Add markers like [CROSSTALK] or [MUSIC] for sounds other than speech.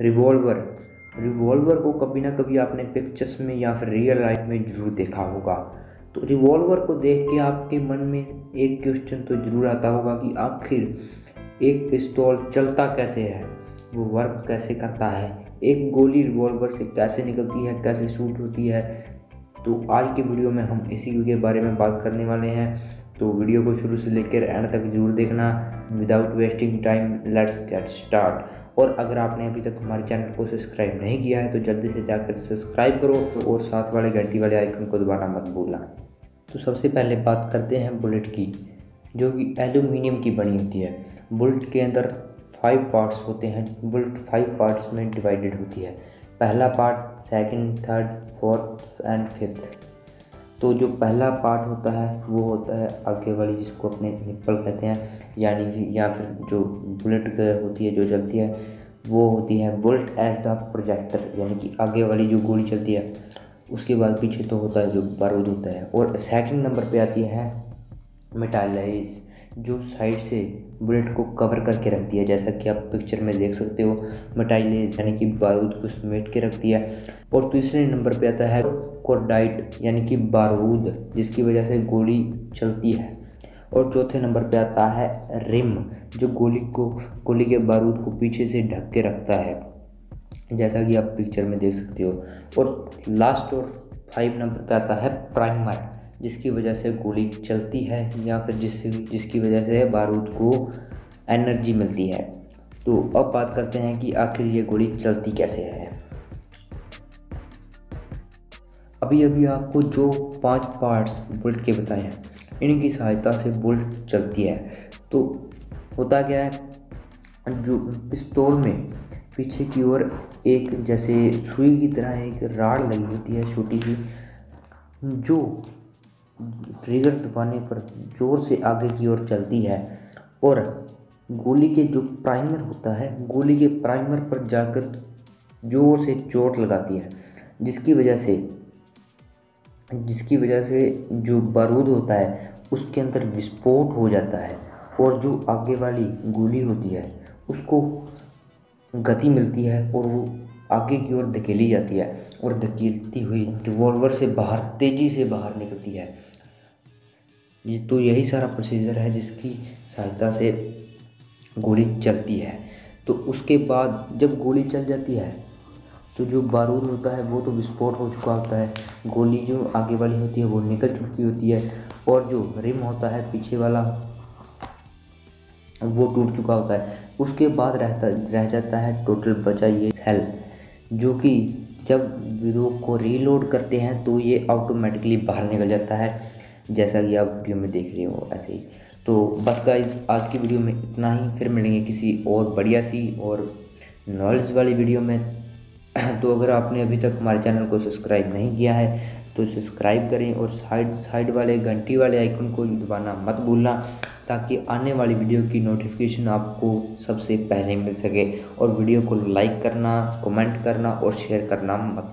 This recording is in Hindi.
रिवॉल्वर। रिवॉल्वर को कभी ना कभी आपने पिक्चर्स में या फिर रियल लाइफ में ज़रूर देखा होगा। तो रिवॉल्वर को देख के आपके मन में एक क्वेश्चन तो ज़रूर आता होगा कि आखिर एक पिस्तौल चलता कैसे है? वो वर्क कैसे करता है? एक गोली रिवॉल्वर से कैसे निकलती है? कैसे शूट होती है? तो आज की वीडियो में हम इसी के बारे में बात करने वाले हैं। तो वीडियो को शुरू से लेकर एंड तक ज़रूर देखना। Without wasting time let's get start और अगर आपने अभी तक हमारे चैनल को सब्सक्राइब नहीं किया है तो जल्दी से जाकर सब्सक्राइब करो और साथ वाले घंटी वाले आइकन को दबाना मत भूलना। तो सबसे पहले बात करते हैं बुलेट की, जो कि एल्यूमिनियम की बनी होती है। बुलेट के अंदर फाइव पार्ट्स होते हैं। बुलेट फाइव पार्ट्स में डिवाइडेड होती है। पहला part second third fourth and fifth तो जो पहला पार्ट होता है, वो होता है आगे वाली जिसको अपने निप्पल कहते हैं, यानी कि या फिर जो बुलेट होती है, जो चलती है, वो होती है बुलेट एज द प्रोजेक्टर, यानी कि आगे वाली जो गोली चलती है, उसके बाद पीछे तो होता है जो बारूद होता है। और सेकंड नंबर पे आती है मेटालाइज। जो साइड से बुलेट को कवर करके रखती है जैसा कि आप पिक्चर में देख सकते हो। मिटाइलेज यानी कि बारूद को समेट के रखती है और तीसरे नंबर पे आता है कोर्डाइट, यानी कि बारूद, जिसकी वजह से गोली चलती है। और चौथे नंबर पे आता है रिम, जो गोली को, गोली के बारूद को पीछे से ढक के रखता है, जैसा कि आप पिक्चर में देख सकते हो। और लास्ट और फाइव नंबर पे आता है प्राइमर जिसकी वजह से गोली चलती है या फिर जिससे जिसकी वजह से बारूद को एनर्जी मिलती है। तो अब बात करते हैं कि आखिर ये गोली चलती कैसे है। अभी अभी आपको जो पाँच पार्ट्स बुलेट के बताए हैं, इनकी सहायता से बुलेट चलती है। तो होता क्या है, जो पिस्तौल में पीछे की ओर एक जैसे सुई की तरह एक राड लगी होती है, छोटी सी, जो ट्रिगर दबाने पर ज़ोर से आगे की ओर चलती है और गोली के जो प्राइमर होता है, गोली के प्राइमर पर जाकर ज़ोर से चोट लगाती है, जिसकी वजह से, जिसकी वजह से जो बारूद होता है, उसके अंदर विस्फोट हो जाता है और जो आगे वाली गोली होती है, उसको गति मिलती है और वो आगे की ओर धकेली जाती है और धकेलती हुई रिवॉल्वर से बाहर, तेज़ी से बाहर निकलती है। ये तो यही सारा प्रोसीजर है जिसकी सहायता से गोली चलती है। तो उसके बाद जब गोली चल जाती है तो जो बारूद होता है, वो तो विस्फोट हो चुका होता है। गोली जो आगे वाली होती है, वो निकल चुकी होती है और जो रिम होता है, पीछे वाला, वो टूट चुका होता है। उसके बाद रहता, रह जाता है टोटल बचा ये सेल जो कि जब वीडियो को रीलोड करते हैं तो ये ऑटोमेटिकली बाहर निकल जाता है, जैसा कि आप वीडियो में देख रहे हो ऐसे ही। तो बस गाइज़ आज की वीडियो में इतना ही। फिर मिलेंगे किसी और बढ़िया सी और नॉलेज वाली वीडियो में। [CLEARS THROAT] तो अगर आपने अभी तक हमारे चैनल को सब्सक्राइब नहीं किया है तो सब्सक्राइब करें और साइड साइड वाले घंटी वाले आइकन को दबाना मत भूलना। ताकि आने वाली वीडियो की नोटिफिकेशन आपको सबसे पहले मिल सके। और वीडियो को लाइक करना कमेंट करना और शेयर करना मत